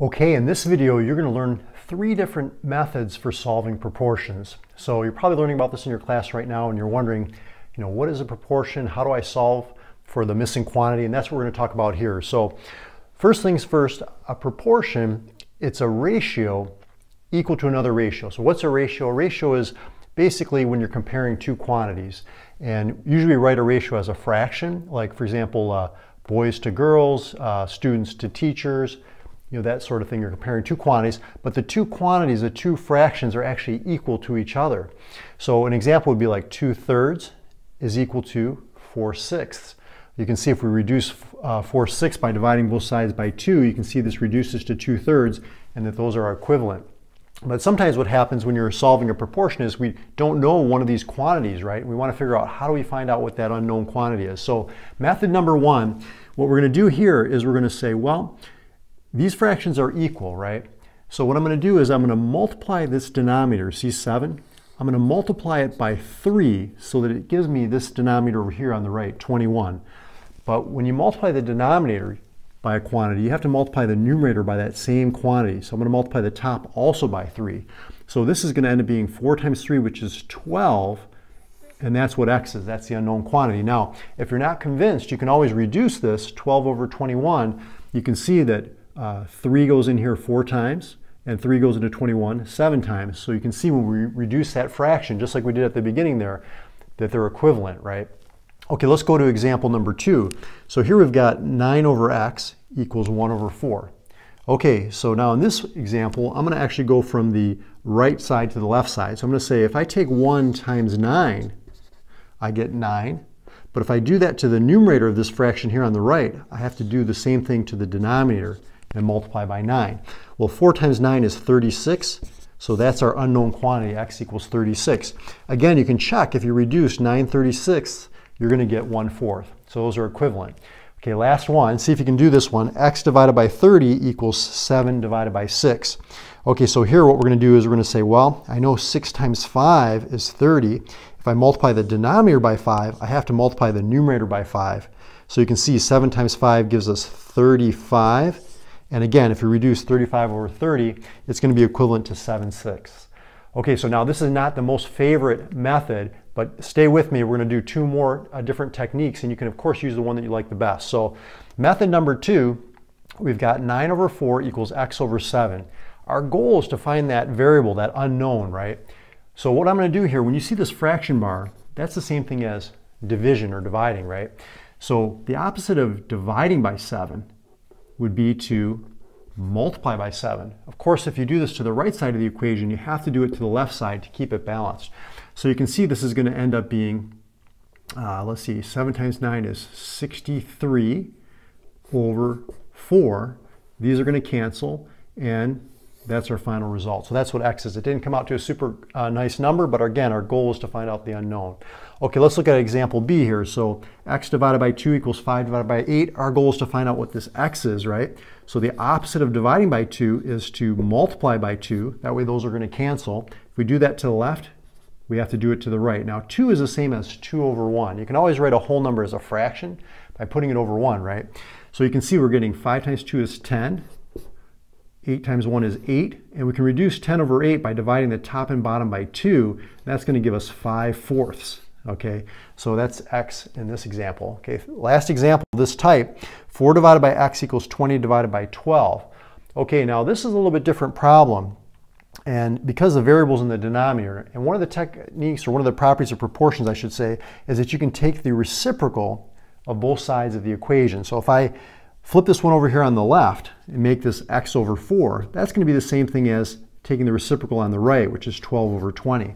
Okay, in this video, you're going to learn three different methods for solving proportions. So you're probably learning about this in your class right now and you're wondering, you know, what is a proportion? How do I solve for the missing quantity? And that's what we're going to talk about here. So first things first, a proportion, it's a ratio equal to another ratio. So what's a ratio? A ratio is basically when you're comparing two quantities. And usually we write a ratio as a fraction, like for example, uh, boys to girls, uh, students to teachers, you know, that sort of thing. You're comparing two quantities, but the two quantities, the two fractions are actually equal to each other. So an example would be like 2 thirds is equal to 4 sixths. You can see if we reduce uh, 4 sixths by dividing both sides by 2, you can see this reduces to 2 thirds and that those are equivalent. But sometimes what happens when you're solving a proportion is we don't know one of these quantities, right? We want to figure out how do we find out what that unknown quantity is. So method number one, what we're going to do here is we're going to say, well, these fractions are equal, right? So what I'm going to do is I'm going to multiply this denominator, C7, I'm going to multiply it by 3 so that it gives me this denominator over here on the right, 21. But when you multiply the denominator by a quantity, you have to multiply the numerator by that same quantity. So I'm going to multiply the top also by 3. So this is going to end up being 4 times 3, which is 12, and that's what x is. That's the unknown quantity. Now, if you're not convinced, you can always reduce this, 12 over 21. You can see that uh, 3 goes in here 4 times, and 3 goes into 21 7 times. So you can see when we reduce that fraction, just like we did at the beginning there, that they're equivalent, right? Okay, let's go to example number 2. So here we've got 9 over x equals 1 over 4. Okay, so now in this example, I'm going to actually go from the right side to the left side. So I'm going to say if I take 1 times 9, I get 9. But if I do that to the numerator of this fraction here on the right, I have to do the same thing to the denominator and multiply by 9. Well, 4 times 9 is 36, so that's our unknown quantity, x equals 36. Again, you can check if you reduce 9 36, you're going to get 1 fourth. So those are equivalent. Okay, last one. See if you can do this one. x divided by 30 equals 7 divided by 6. Okay, so here what we're going to do is we're going to say, well, I know 6 times 5 is 30. If I multiply the denominator by 5, I have to multiply the numerator by 5. So you can see 7 times 5 gives us 35. And again, if you reduce 35 over 30, it's going to be equivalent to 7 sixths. Okay, so now this is not the most favorite method, but stay with me. We're going to do two more uh, different techniques, and you can, of course, use the one that you like the best. So method number two, we've got 9 over 4 equals x over 7. Our goal is to find that variable, that unknown, right? So what I'm going to do here, when you see this fraction bar, that's the same thing as division or dividing, right? So the opposite of dividing by 7 would be to multiply by 7. Of course, if you do this to the right side of the equation, you have to do it to the left side to keep it balanced. So you can see this is going to end up being, uh, let's see, 7 times 9 is 63 over 4. These are going to cancel, and that's our final result. So that's what x is. It didn't come out to a super uh, nice number, but again, our goal is to find out the unknown. Okay, let's look at example B here. So x divided by 2 equals 5 divided by 8. Our goal is to find out what this x is, right? So the opposite of dividing by 2 is to multiply by 2. That way those are going to cancel. If we do that to the left, we have to do it to the right. Now 2 is the same as 2 over 1. You can always write a whole number as a fraction by putting it over 1, right? So you can see we're getting 5 times 2 is 10. 8 times 1 is 8, and we can reduce 10 over 8 by dividing the top and bottom by 2. That's going to give us 5 fourths. Okay, so that's x in this example. Okay, last example, this type, 4 divided by x equals 20 divided by 12. Okay, now this is a little bit different problem. And because the variable's in the denominator, and one of the techniques, or one of the properties of proportions, I should say, is that you can take the reciprocal of both sides of the equation. So if I Flip this one over here on the left and make this x over 4. That's going to be the same thing as taking the reciprocal on the right, which is 12 over 20.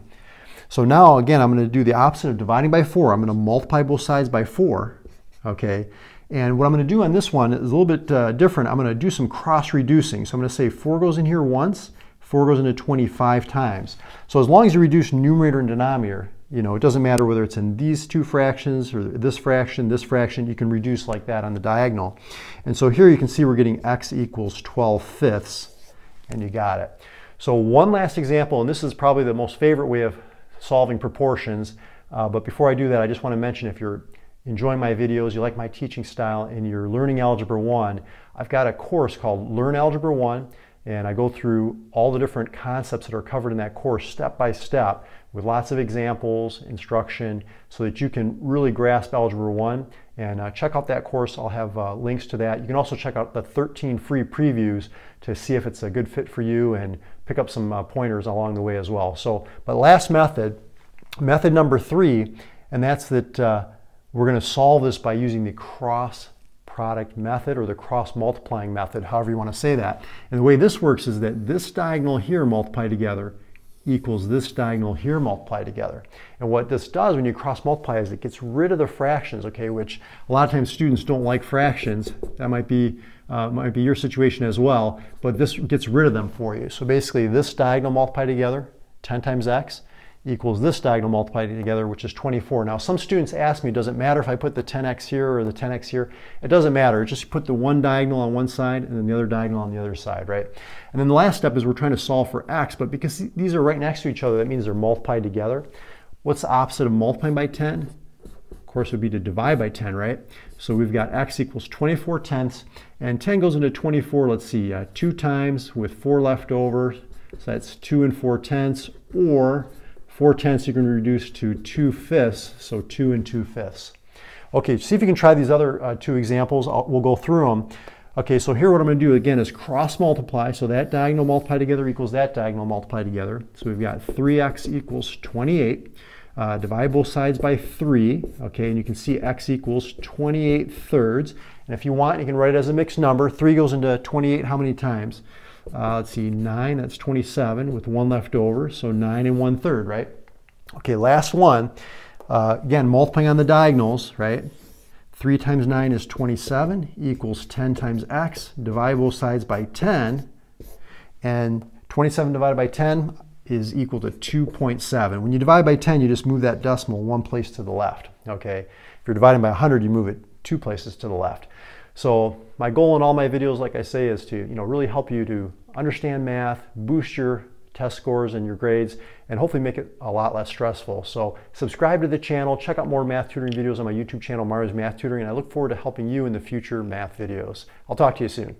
So now, again, I'm going to do the opposite of dividing by 4. I'm going to multiply both sides by 4, okay? And what I'm going to do on this one is a little bit uh, different. I'm going to do some cross-reducing. So I'm going to say 4 goes in here once, 4 goes into 25 times. So as long as you reduce numerator and denominator, you know, it doesn't matter whether it's in these two fractions or this fraction, this fraction, you can reduce like that on the diagonal. And so here you can see we're getting x equals 12 fifths, and you got it. So one last example, and this is probably the most favorite way of solving proportions, uh, but before I do that, I just want to mention if you're enjoying my videos, you like my teaching style, and you're learning Algebra 1, I've got a course called Learn Algebra 1 and I go through all the different concepts that are covered in that course step by step with lots of examples, instruction, so that you can really grasp Algebra 1. And uh, check out that course. I'll have uh, links to that. You can also check out the 13 free previews to see if it's a good fit for you and pick up some uh, pointers along the way as well. So, but last method, method number three, and that's that uh, we're going to solve this by using the cross product method or the cross multiplying method, however you want to say that. And the way this works is that this diagonal here multiplied together equals this diagonal here multiplied together. And what this does when you cross multiply is it gets rid of the fractions, okay, which a lot of times students don't like fractions. That might be, uh, might be your situation as well, but this gets rid of them for you. So basically this diagonal multiplied together, 10 times x, equals this diagonal multiplied together, which is 24. Now, some students ask me, does it matter if I put the 10x here or the 10x here? It doesn't matter. Just put the one diagonal on one side and then the other diagonal on the other side, right? And then the last step is we're trying to solve for x, but because these are right next to each other, that means they're multiplied together. What's the opposite of multiplying by 10? Of course, would be to divide by 10, right? So we've got x equals 24 tenths, and 10 goes into 24, let's see, uh, two times with four left over, so that's two and four tenths, or 4 tenths you can reduce to 2 fifths, so 2 and 2 fifths. Okay, see if you can try these other uh, two examples. I'll, we'll go through them. Okay, so here what I'm going to do again is cross multiply. So that diagonal multiplied together equals that diagonal multiplied together. So we've got 3x equals 28. Uh, divide both sides by 3. Okay, and you can see x equals 28 thirds. And if you want, you can write it as a mixed number. 3 goes into 28 how many times? Uh, let's see, 9, that's 27 with one left over, so 9 and 1 third, right? Okay, last one. Uh, again, multiplying on the diagonals, right? 3 times 9 is 27 equals 10 times x. Divide both sides by 10. And 27 divided by 10 is equal to 2.7. When you divide by 10, you just move that decimal one place to the left. Okay. If you're dividing by 100, you move it two places to the left. So my goal in all my videos, like I say, is to you know really help you to understand math, boost your test scores and your grades, and hopefully make it a lot less stressful. So subscribe to the channel, check out more math tutoring videos on my YouTube channel, Mario's Math Tutoring, and I look forward to helping you in the future math videos. I'll talk to you soon.